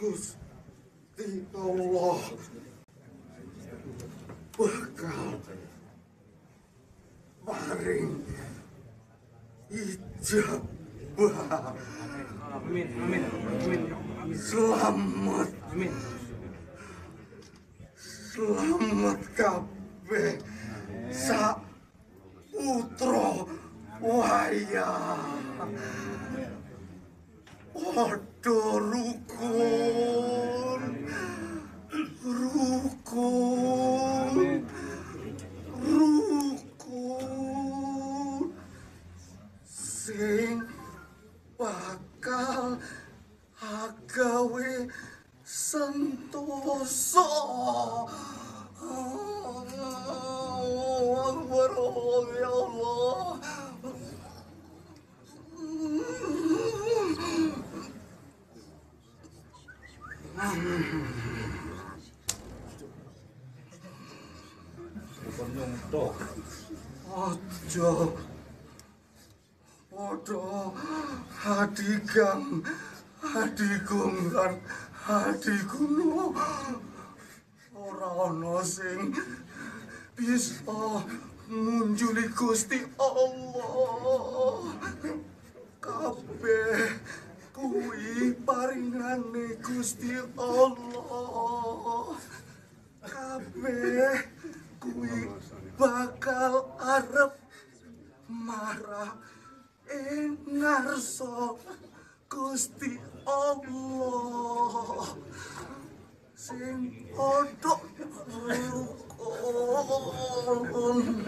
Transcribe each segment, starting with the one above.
Gusti Allah bakal. Paring ijabah Amin, amin, amin, amin, selamat. Amin. selamat kabeh. Sak putra wayah agawe sentosa. Akbar ya Allah Ojo Odo hadigang hadigung lan hadigulo ora ana sing bisa ngunjuli Gusti Allah. Kabeh kuwi paringane Gusti Allah. Kabeh kuwi bakal arep marah ing ngarsa Gusti Allah sing padha rukun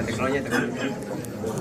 Teknologinya, teknologinya.